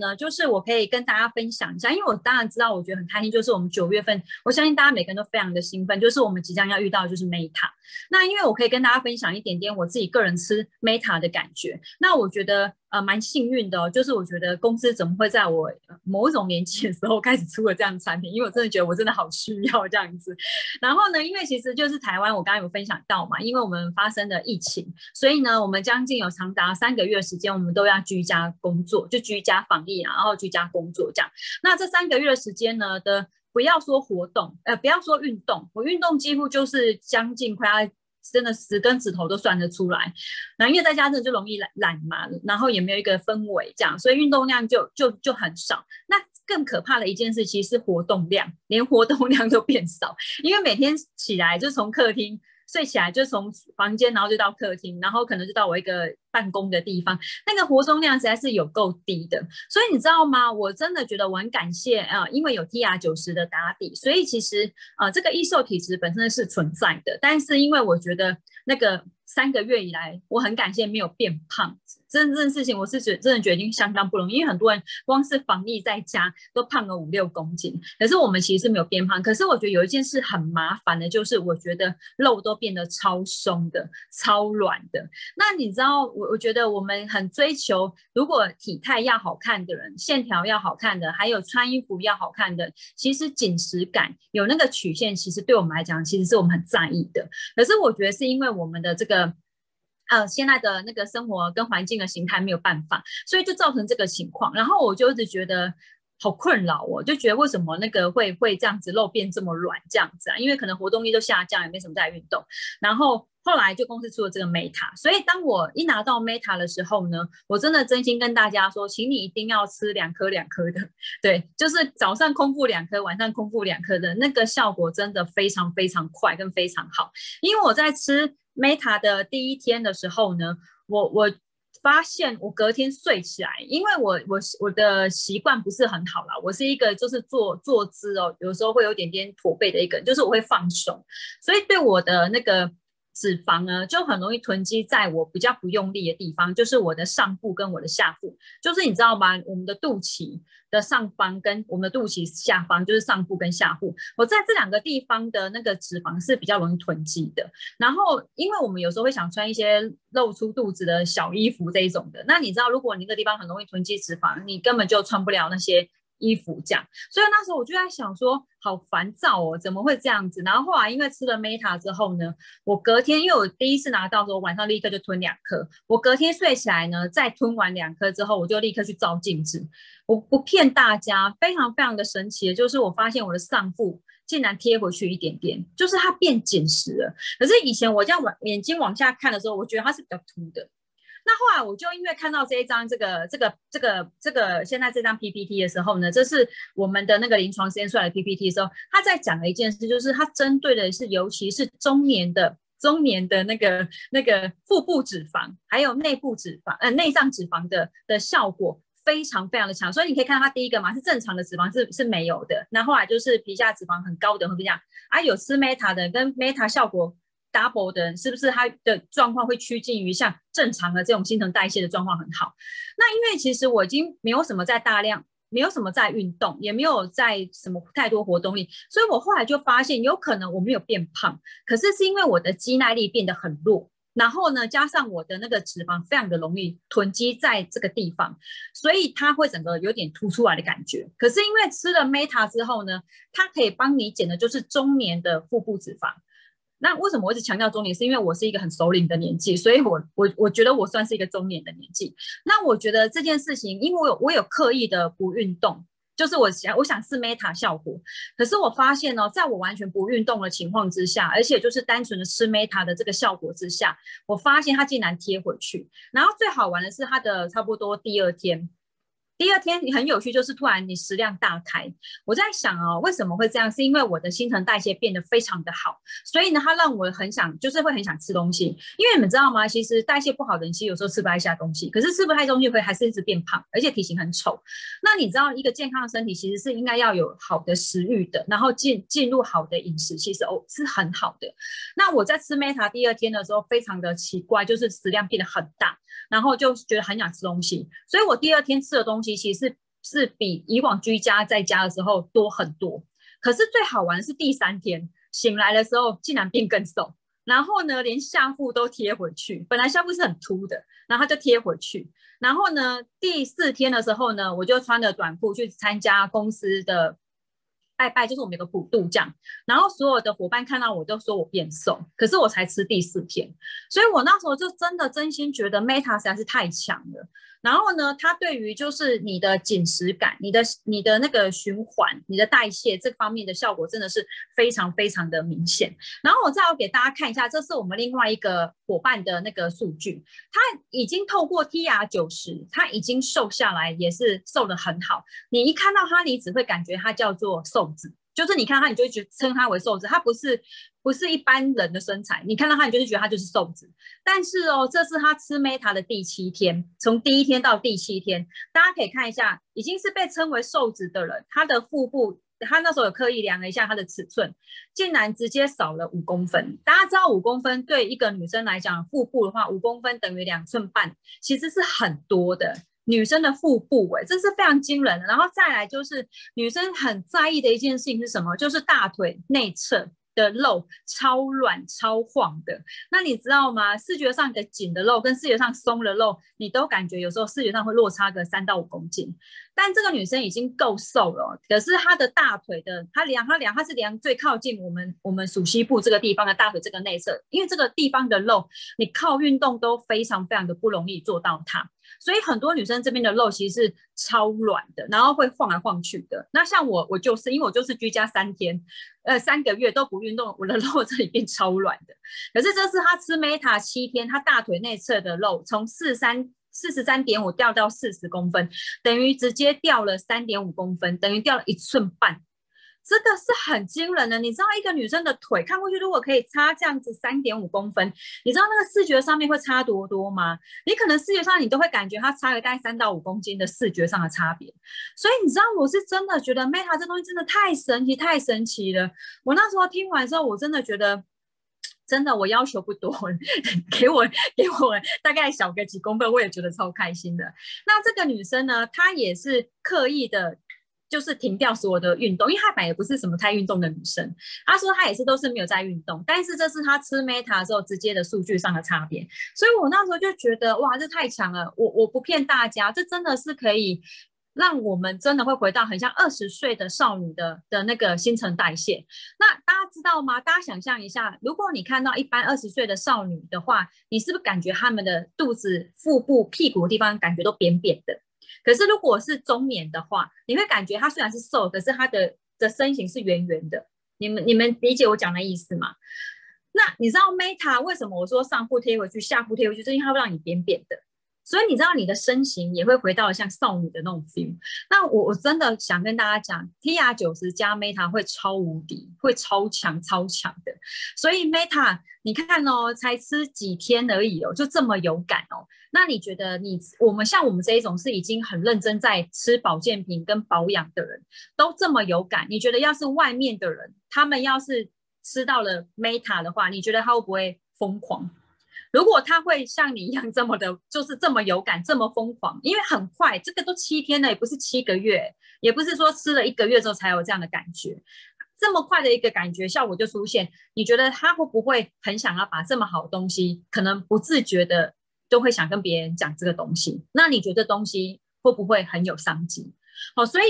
呢，就是我可以跟大家分享一下，因为我当然知道，我觉得很开心，就是我们九月份，我相信大家每个人都非常的兴奋，就是我们即将要遇到就是 Meta。那因为我可以跟大家分享一点点我自己个人吃 Meta 的感觉，那我觉得。呃，蛮幸运的，就是我觉得公司怎么会在我某种年纪的时候开始出了这样的产品？因为我真的觉得我真的好需要这样子。然后呢，因为其实就是台湾，我刚刚有分享到嘛，因为我们发生的疫情，所以呢，我们将近有长达三个月时间，我们都要居家工作，就居家防疫啊，然后居家工作这样。那这三个月的时间呢的，不要说活动，呃，不要说运动，我运动几乎就是将近快要。真的十根指头都算得出来，那因为在家真的就容易懒懒嘛，然后也没有一个氛围这样，所以运动量就就就很少。那更可怕的一件事，其实是活动量，连活动量都变少，因为每天起来就从客厅。睡起来就从房间，然后就到客厅，然后可能就到我一个办公的地方，那个活动量实在是有够低的。所以你知道吗？我真的觉得我很感谢啊，因为有 T R 九十的打底，所以其实啊，这个易瘦体质本身是存在的。但是因为我觉得那个三个月以来，我很感谢没有变胖。这这件事情，我是觉真的觉得已经相当不容易，因为很多人光是防疫在家都胖了五六公斤，可是我们其实是没有变胖。可是我觉得有一件事很麻烦的，就是我觉得肉都变得超松的、超软的。那你知道，我我觉得我们很追求，如果体态要好看的人，线条要好看的，还有穿衣服要好看的，其实紧实感有那个曲线，其实对我们来讲，其实是我们很在意的。可是我觉得是因为我们的这个。呃，现在的那个生活跟环境的形态没有办法，所以就造成这个情况。然后我就一直觉得好困扰，我就觉得为什么那个会会这样子肉变这么软这样子啊？因为可能活动力都下降，也没什么在运动。然后后来就公司出了这个 Meta，所以当我一拿到 Meta 的时候呢，我真的真心跟大家说，请你一定要吃两颗两颗的，对，就是早上空腹两颗，晚上空腹两颗的那个效果真的非常非常快跟非常好，因为我在吃。Meta 的第一天的时候呢，我我发现我隔天睡起来，因为我我我的习惯不是很好啦，我是一个就是坐坐姿哦，有时候会有点点驼背的一个，就是我会放松，所以对我的那个。脂肪呢，就很容易囤积在我比较不用力的地方，就是我的上腹跟我的下腹，就是你知道吗？我们的肚脐的上方跟我们的肚脐下方，就是上腹跟下腹，我在这两个地方的那个脂肪是比较容易囤积的。然后，因为我们有时候会想穿一些露出肚子的小衣服这一种的，那你知道，如果你那个地方很容易囤积脂肪，你根本就穿不了那些。衣服这样，所以那时候我就在想说，好烦躁哦，怎么会这样子？然后后来因为吃了 Meta 之后呢，我隔天因为我第一次拿到时候晚上立刻就吞两颗，我隔天睡起来呢，再吞完两颗之后，我就立刻去照镜子。我不骗大家，非常非常的神奇的就是我发现我的上腹竟然贴回去一点点，就是它变紧实了。可是以前我这样往眼睛往下看的时候，我觉得它是比较凸的。那后来我就因为看到这一张这个这个这个这个现在这张 PPT 的时候呢，这是我们的那个临床实验出来的 PPT 的时候，他在讲的一件事，就是他针对的是尤其是中年的中年的那个那个腹部脂肪，还有内部脂肪呃内脏脂肪的的效果非常非常的强。所以你可以看到它第一个嘛是正常的脂肪是是没有的，那后来就是皮下脂肪很高的会这样啊，有吃 Meta 的跟 Meta 效果。Double 的人是不是他的状况会趋近于像正常的这种新陈代谢的状况很好？那因为其实我已经没有什么在大量，没有什么在运动，也没有在什么太多活动力，所以我后来就发现有可能我没有变胖，可是是因为我的肌耐力变得很弱，然后呢加上我的那个脂肪非常的容易囤积在这个地方，所以它会整个有点凸出来的感觉。可是因为吃了 Meta 之后呢，它可以帮你减的就是中年的腹部脂肪。那为什么我一直强调中年？是因为我是一个很熟龄的年纪，所以我我我觉得我算是一个中年的年纪。那我觉得这件事情，因为我有我有刻意的不运动，就是我想我想试 Meta 效果，可是我发现呢，在我完全不运动的情况之下，而且就是单纯的吃 Meta 的这个效果之下，我发现它竟然贴回去。然后最好玩的是它的差不多第二天。第二天你很有趣，就是突然你食量大开。我在想哦，为什么会这样？是因为我的新陈代谢变得非常的好，所以呢，它让我很想，就是会很想吃东西。因为你们知道吗？其实代谢不好的人，其实有时候吃不太下东西，可是吃不太东西会还是一直变胖，而且体型很丑。那你知道，一个健康的身体其实是应该要有好的食欲的，然后进进入好的饮食，其实哦是很好的。那我在吃 Meta 第二天的时候，非常的奇怪，就是食量变得很大，然后就觉得很想吃东西，所以我第二天吃的东西。其实是比以往居家在家的时候多很多。可是最好玩的是第三天醒来的时候，竟然变更瘦，然后呢，连下腹都贴回去。本来下腹是很凸的，然后它就贴回去。然后呢，第四天的时候呢，我就穿着短裤去参加公司的。拜拜，就是我们有个普渡这样，然后所有的伙伴看到我都说我变瘦，可是我才吃第四天，所以我那时候就真的真心觉得 Meta 实在是太强了。然后呢，它对于就是你的紧实感、你的你的那个循环、你的代谢这方面的效果真的是非常非常的明显。然后我再要给大家看一下，这是我们另外一个伙伴的那个数据，他已经透过 T R 九十，他已经瘦下来，也是瘦的很好。你一看到他，你只会感觉他叫做瘦子。就是你看他，你就觉称他为瘦子，他不是不是一般人的身材。你看到他，你就是觉得他就是瘦子。但是哦，这是他吃 Meta 的第七天，从第一天到第七天，大家可以看一下，已经是被称为瘦子的人，他的腹部，他那时候有刻意量了一下他的尺寸，竟然直接少了五公分。大家知道五公分对一个女生来讲，腹部的话，五公分等于两寸半，其实是很多的。女生的腹部，哎，这是非常惊人的。然后再来就是女生很在意的一件事情是什么？就是大腿内侧的肉超软超晃的。那你知道吗？视觉上的紧的肉跟视觉上松的肉，你都感觉有时候视觉上会落差个三到五公斤。但这个女生已经够瘦了，可是她的大腿的，她量她量，她是量最靠近我们我们属膝部这个地方的大腿这个内侧，因为这个地方的肉，你靠运动都非常非常的不容易做到它。所以很多女生这边的肉其实是超软的，然后会晃来晃去的。那像我，我就是因为我就是居家三天，呃，三个月都不运动，我的 肉这里变超软的。可是这是他吃 Meta 七天，他大腿内侧的肉从四三四十三点五掉到四十公分，等于直接掉了三点五公分，等于掉了一寸半。这个是很惊人的，你知道一个女生的腿看过去，如果可以差这样子三点五公分，你知道那个视觉上面会差多多吗？你可能视觉上你都会感觉它差了大概三到五公斤的视觉上的差别。所以你知道我是真的觉得 Meta 这东西真的太神奇，太神奇了。我那时候听完之后，我真的觉得，真的我要求不多，给我给我大概小个几公分，我也觉得超开心的。那这个女生呢，她也是刻意的。就是停掉所有的运动，因为她本来也不是什么太运动的女生。她说她也是都是没有在运动，但是这是她吃 Meta 之后直接的数据上的差别。所以我那时候就觉得哇，这太强了！我我不骗大家，这真的是可以让我们真的会回到很像二十岁的少女的的那个新陈代谢。那大家知道吗？大家想象一下，如果你看到一般二十岁的少女的话，你是不是感觉她们的肚子、腹部、屁股的地方感觉都扁扁的？可是如果是中年的话，你会感觉他虽然是瘦，可是他的的身形是圆圆的。你们你们理解我讲的意思吗？那你知道 Meta 为什么我说上腹贴回去，下腹贴回去，是因为它会让你扁扁的。所以你知道你的身形也会回到像少女的那种 feel。那我我真的想跟大家讲，T R 九十加 Meta 会超无敌，会超强超强的。所以 Meta 你看哦，才吃几天而已哦，就这么有感哦。那你觉得你我们像我们这一种是已经很认真在吃保健品跟保养的人，都这么有感？你觉得要是外面的人，他们要是吃到了 Meta 的话，你觉得他会不会疯狂？如果他会像你一样这么的，就是这么有感，这么疯狂，因为很快，这个都七天了，也不是七个月，也不是说吃了一个月之后才有这样的感觉，这么快的一个感觉效果就出现，你觉得他会不会很想要把这么好的东西，可能不自觉的都会想跟别人讲这个东西？那你觉得东西会不会很有商机？好，所以。